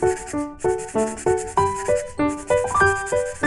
Thank you.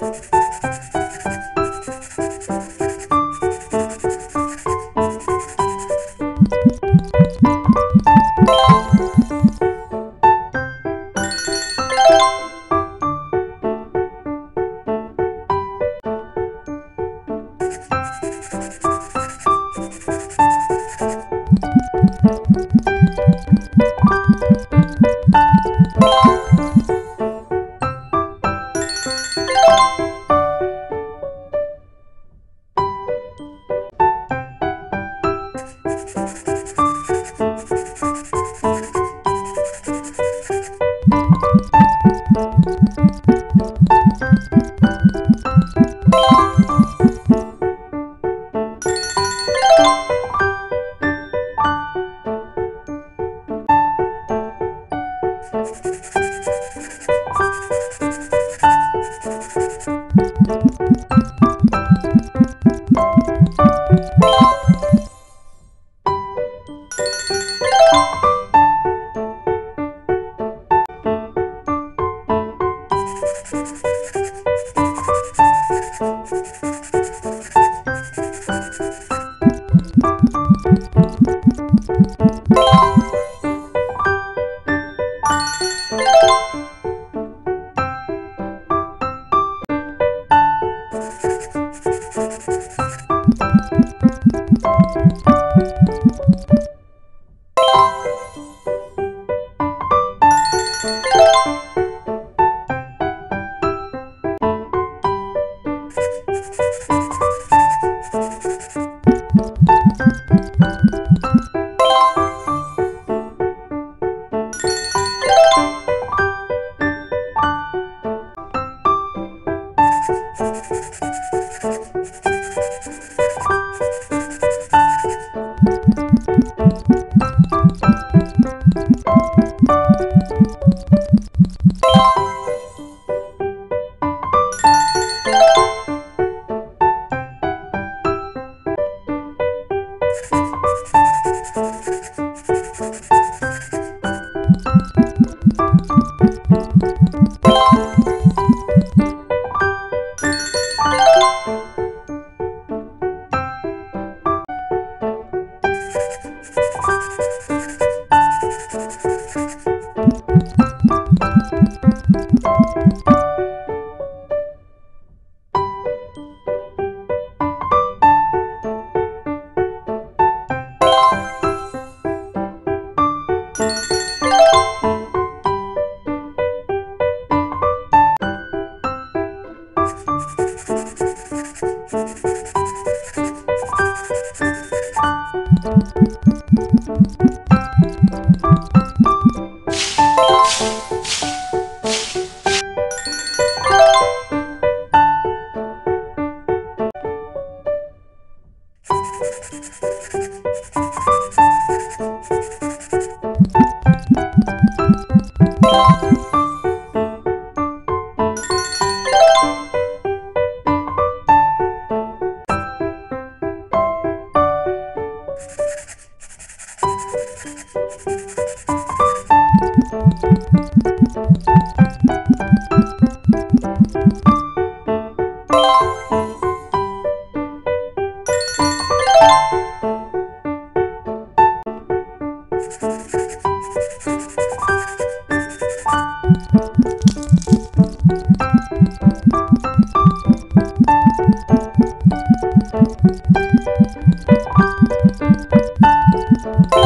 Thank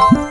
あ!